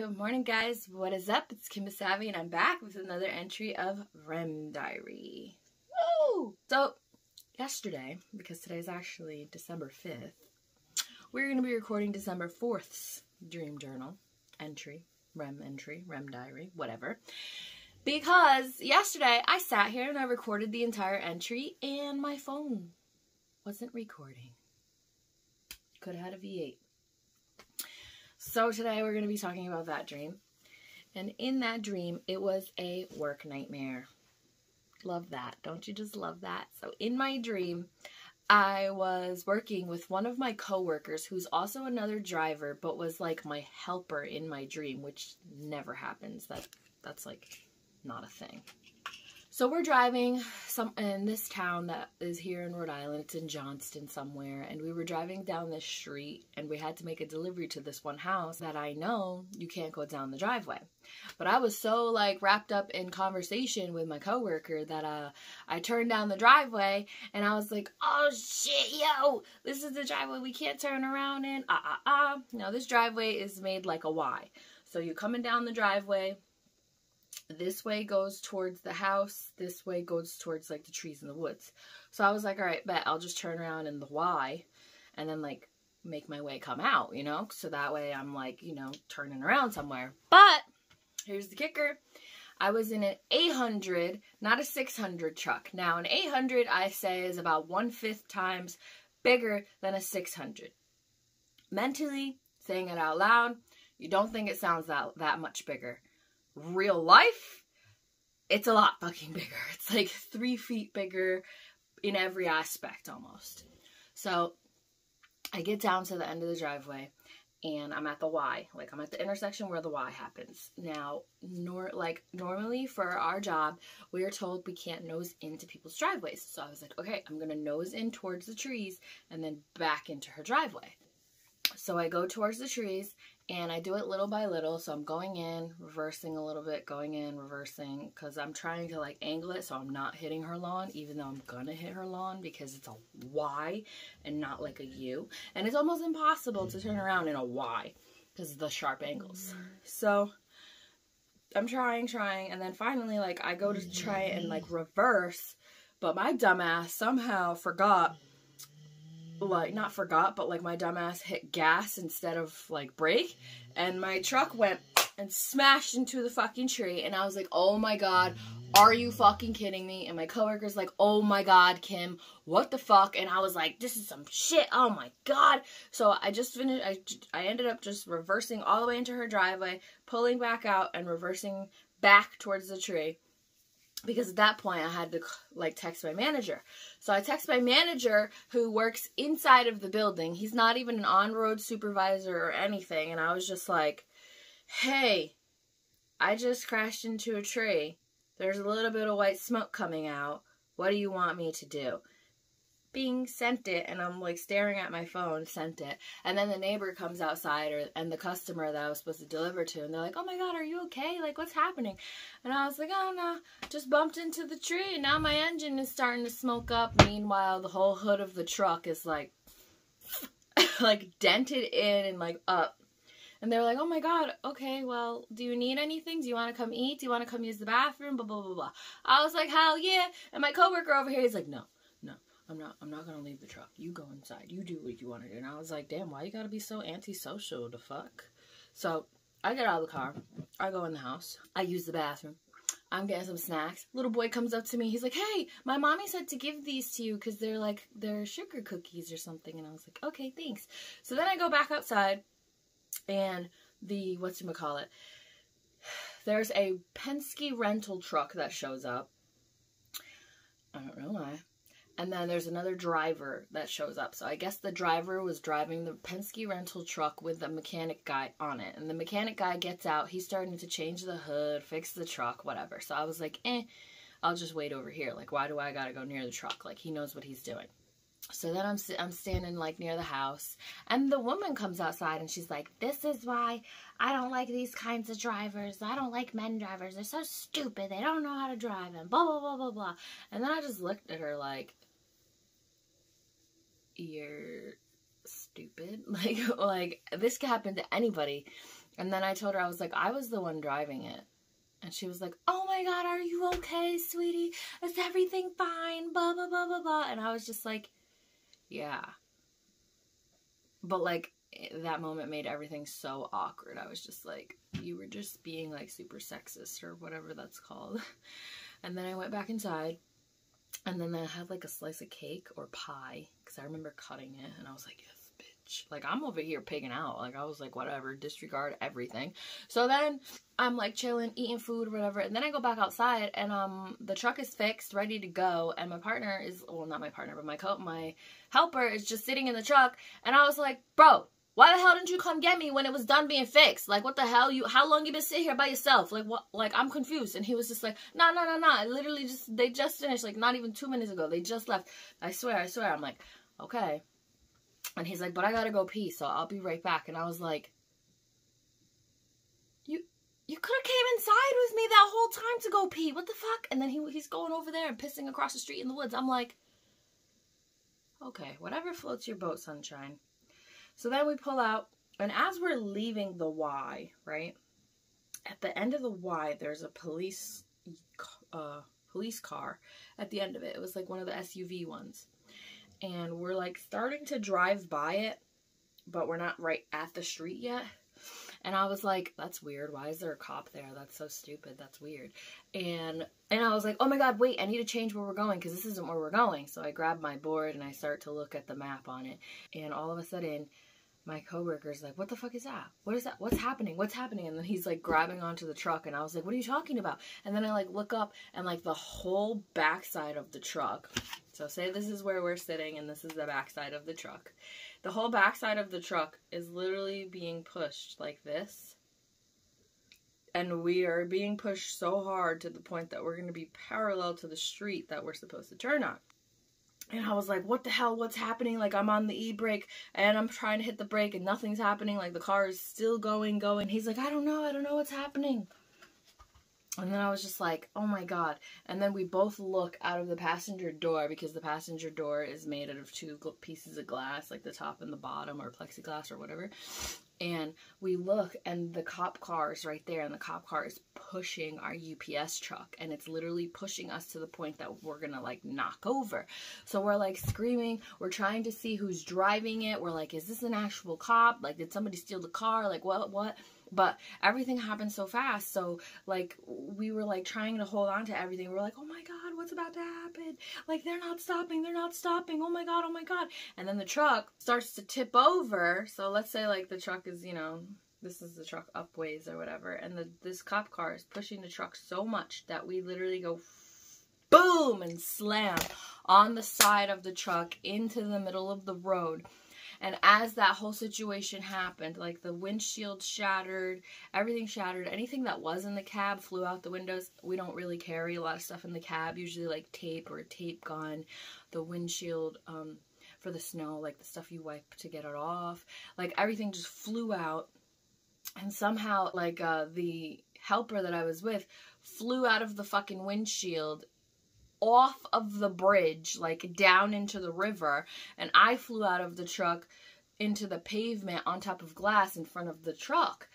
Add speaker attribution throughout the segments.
Speaker 1: Good morning, guys. What is up? It's Kimba Savage, and I'm back with another entry of REM Diary. Woo! So, yesterday, because today is actually December 5th, we're going to be recording December 4th's Dream Journal entry, REM entry, REM Diary, whatever. Because yesterday I sat here and I recorded the entire entry, and my phone wasn't recording. Could have had a V8. So today we're going to be talking about that dream. And in that dream, it was a work nightmare. Love that. Don't you just love that? So in my dream, I was working with one of my coworkers who's also another driver, but was like my helper in my dream, which never happens. That that's like not a thing. So we're driving some in this town that is here in Rhode Island. It's in Johnston somewhere. And we were driving down this street and we had to make a delivery to this one house that I know you can't go down the driveway. But I was so like wrapped up in conversation with my coworker that uh I turned down the driveway and I was like, "Oh shit, yo, this is the driveway we can't turn around in." Ah ah ah. Now this driveway is made like a Y. So you're coming down the driveway, this way goes towards the house, this way goes towards like the trees in the woods. So I was like, all right, bet I'll just turn around in the Y and then like make my way come out, you know? So that way I'm like, you know, turning around somewhere. But here's the kicker. I was in an 800, not a 600 truck. Now an 800 I say is about one-fifth times bigger than a 600. Mentally, saying it out loud, you don't think it sounds that, that much bigger real life, it's a lot fucking bigger. It's like three feet bigger in every aspect almost. So I get down to the end of the driveway and I'm at the Y. Like I'm at the intersection where the Y happens. Now, nor like normally for our job, we are told we can't nose into people's driveways. So I was like, okay, I'm gonna nose in towards the trees and then back into her driveway. So I go towards the trees and I do it little by little. So I'm going in, reversing a little bit, going in, reversing, because I'm trying to like angle it so I'm not hitting her lawn, even though I'm gonna hit her lawn because it's a Y and not like a U. And it's almost impossible to turn around in a Y because of the sharp angles. So I'm trying, trying, and then finally like I go to try and like reverse, but my dumbass somehow forgot like not forgot, but like my dumbass hit gas instead of like brake, and my truck went and smashed into the fucking tree, and I was like, oh my god, are you fucking kidding me? And my coworker's like, oh my god, Kim, what the fuck? And I was like, this is some shit, oh my god. So I just finished, I, I ended up just reversing all the way into her driveway, pulling back out, and reversing back towards the tree because at that point I had to like text my manager. So I text my manager who works inside of the building. He's not even an on-road supervisor or anything and I was just like, "Hey, I just crashed into a tree. There's a little bit of white smoke coming out. What do you want me to do?" Bing sent it and I'm like staring at my phone sent it and then the neighbor comes outside or and the customer that I was supposed to deliver to and they're like oh my god are you okay like what's happening and I was like oh no just bumped into the tree and now my engine is starting to smoke up meanwhile the whole hood of the truck is like like dented in and like up and they're like, oh my god, okay, well, do you need anything? Do you want to come eat? Do you want to come use the bathroom? Blah, blah, blah, blah. I was like, hell yeah. And my coworker over here is like, no, I'm not I'm not gonna leave the truck. You go inside. You do what you want to do. And I was like, damn, why you gotta be so antisocial? The fuck? So I get out of the car. I go in the house. I use the bathroom. I'm getting some snacks. Little boy comes up to me. He's like, hey, my mommy said to give these to you because they're like, they're sugar cookies or something. And I was like, okay, thanks. So then I go back outside and the, what's you call it? There's a Penske rental truck that shows up. I don't know why. And then there's another driver that shows up. So I guess the driver was driving the Penske rental truck with the mechanic guy on it. And the mechanic guy gets out. He's starting to change the hood, fix the truck, whatever. So I was like, eh, I'll just wait over here. Like, why do I gotta go near the truck? Like, he knows what he's doing. So then I'm I'm standing like near the house, and the woman comes outside and she's like, "This is why I don't like these kinds of drivers. I don't like men drivers. They're so stupid. They don't know how to drive and blah blah blah blah blah." And then I just looked at her like, you're stupid. Like, like this could happen to anybody. And then I told her, I was like, I was the one driving it. And she was like, Oh my God, are you okay, sweetie? Is everything fine? Blah, blah, blah, blah, blah. And I was just like, Yeah. But like, that moment made everything so awkward. I was just like, You were just being like super sexist or whatever that's called. And then I went back inside. And then I had like a slice of cake or pie because I remember cutting it and I was like, yes, bitch. like I'm over here pigging out. Like I was like, whatever, disregard everything. So then I'm like chilling, eating food or whatever. And then I go back outside and um the truck is fixed, ready to go. And my partner is well not my partner, but my co my helper is just sitting in the truck. And I was like, bro, why the hell didn't you come get me when it was done being fixed? Like, what the hell? You, how long you been sitting here by yourself? Like, what? Like, I'm confused. And he was just like, no, no, no, no. Literally, just they just finished. Like, not even two minutes ago. They just left. I swear, I swear. I'm like, okay. And he's like, but I gotta go pee, so I'll be right back. And I was like, you you could have came inside with me that whole time to go pee. What the fuck? And then he he's going over there and pissing across the street in the woods. I'm like, okay, whatever floats your boat, sunshine. So then we pull out, and as we're leaving the Y, right? At the end of the Y, there's a police uh, police car at the end of it. It was like one of the SUV ones and we're like starting to drive by it, but we're not right at the street yet. And I was like, that's weird. Why is there a cop there? That's so stupid. That's weird. And and I was like, oh my god, wait, I need to change where we're going because this isn't where we're going. So I grab my board and I start to look at the map on it. And all of a sudden, my coworker's like, what the fuck is that? What is that? What's happening? What's happening? And then he's like grabbing onto the truck and I was like, what are you talking about? And then I like look up and like the whole backside of the truck. So say this is where we're sitting and this is the backside of the truck. The whole backside of the truck is literally being pushed like this. And we are being pushed so hard to the point that we're going to be parallel to the street that we're supposed to turn on. And I was like, what the hell? What's happening? Like, I'm on the e brake and I'm trying to hit the brake and nothing's happening. Like, the car is still going, going. He's like, I don't know. I don't know what's happening. And then I was just like, oh my god. And then we both look out of the passenger door because the passenger door is made out of two pieces of glass, like the top and the bottom, or plexiglass or whatever. And we look, and the cop car is right there, and the cop car is pushing our UPS truck. And it's literally pushing us to the point that we're gonna like knock over. So we're like screaming. We're trying to see who's driving it. We're like, is this an actual cop? Like, did somebody steal the car? Like, what? What? But everything happened so fast so like we were like trying to hold on to everything. We are like oh my god what's about to happen? Like they're not stopping they're not stopping. Oh my god oh my god. And then the truck starts to tip over. So let's say like the truck is you know this is the truck upways or whatever and the this cop car is pushing the truck so much that we literally go boom and slam on the side of the truck into the middle of the road and as that whole situation happened, like the windshield shattered, everything shattered, anything that was in the cab flew out the windows. We don't really carry a lot of stuff in the cab, usually like tape or tape gun, the windshield um, for the snow, like the stuff you wipe to get it off. Like everything just flew out. And somehow, like uh, the helper that I was with flew out of the fucking windshield off of the bridge, like down into the river, and I flew out of the truck into the pavement on top of glass in front of the truck.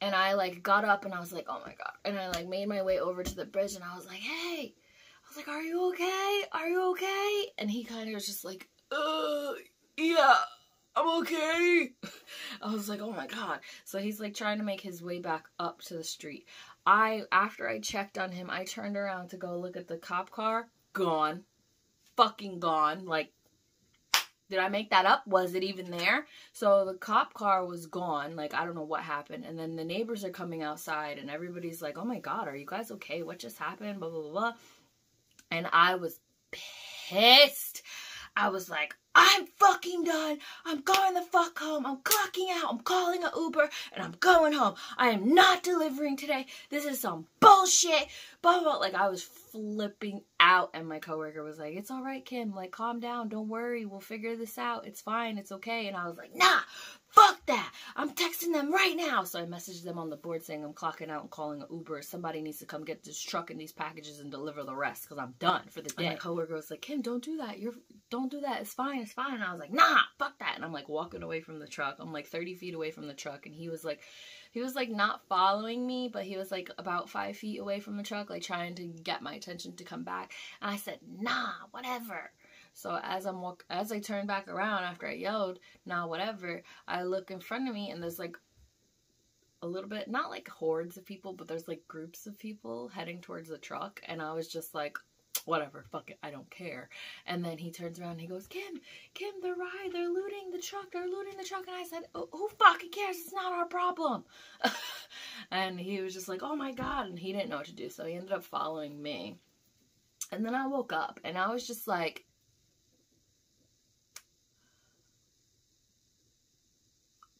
Speaker 1: And I like got up and I was like, oh my god. And I like made my way over to the bridge and I was like, hey. I was like, are you okay? Are you okay? And he kind of was just like, uh, yeah, I'm okay. I was like, oh my god. So he's like trying to make his way back up to the street. I, after I checked on him, I turned around to go look at the cop car. Gone. Fucking gone. Like, did I make that up? Was it even there? So the cop car was gone. Like, I don't know what happened. And then the neighbors are coming outside and everybody's like, oh my God, are you guys okay? What just happened? Blah, blah, blah, blah. And I was pissed. I was like, I'm fucking done. I'm going the fuck home. I'm clocking out. I'm calling an Uber and I'm going home. I am not delivering today. This is some bullshit. Blah, blah, blah. Like, I was flipping out. And my coworker was like, It's all right, Kim. Like, calm down. Don't worry. We'll figure this out. It's fine. It's okay. And I was like, Nah, fuck that. I'm texting them right now. So I messaged them on the board saying I'm clocking out and calling an Uber. Somebody needs to come get this truck and these packages and deliver the rest because I'm done for the day. And my coworker was like, Kim, don't do that. You're don't do that. It's fine. Fine. And I was like, nah, fuck that. And I'm like walking away from the truck. I'm like 30 feet away from the truck. And he was like, he was like not following me, but he was like about five feet away from the truck, like trying to get my attention to come back. And I said, nah, whatever. So as I'm walk as I turn back around after I yelled, nah, whatever, I look in front of me and there's like a little bit, not like hordes of people, but there's like groups of people heading towards the truck. And I was just like, whatever, fuck it, I don't care. And then he turns around and he goes, Kim, Kim, they're right, they're looting the truck, they're looting the truck. And I said, oh, who fucking cares? It's not our problem. and he was just like, oh my God. And he didn't know what to do. So he ended up following me. And then I woke up and I was just like,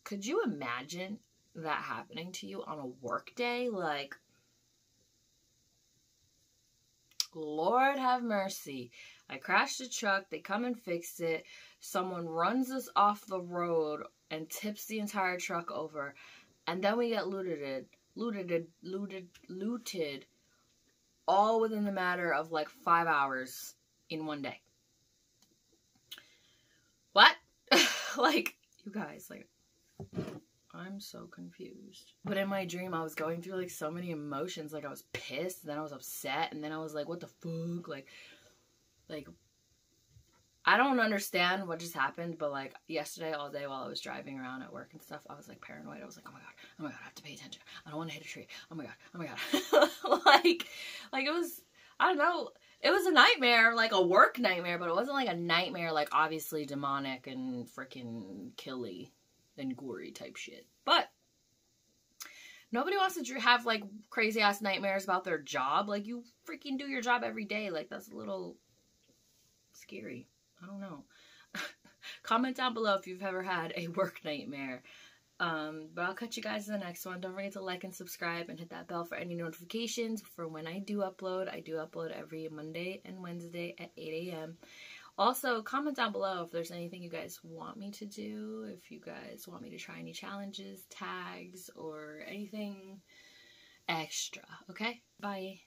Speaker 1: could you imagine that happening to you on a work day? Like, Lord have mercy. I crashed a truck. They come and fix it. Someone runs us off the road and tips the entire truck over. And then we get looted, looted, looted, looted, all within the matter of like five hours in one day. What? like, you guys, like, I'm so confused. But in my dream, I was going through like so many emotions. Like I was pissed, then I was upset, and then I was like, "What the fuck?" Like, like I don't understand what just happened, but like yesterday all day while I was driving around at work and stuff, I was like paranoid. I was like, "Oh my god, oh my god, I have to pay attention. I don't want to hit a tree. Oh my god, oh my god." like, like it was. I don't know. It was a nightmare, like a work nightmare, but it wasn't like a nightmare, like obviously demonic and freaking killy and gory type shit. But nobody wants to have like crazy ass nightmares about their job. Like you freaking do your job every day. Like that's a little scary. I don't know. Comment down below if you've ever had a work nightmare. Um, but I'll catch you guys in the next one. Don't forget to like and subscribe and hit that bell for any notifications for when I do upload. I do upload every Monday and Wednesday at 8 a.m. Also, comment down below if there's anything you guys want me to do, if you guys want me to try any challenges, tags, or anything extra, okay? Bye.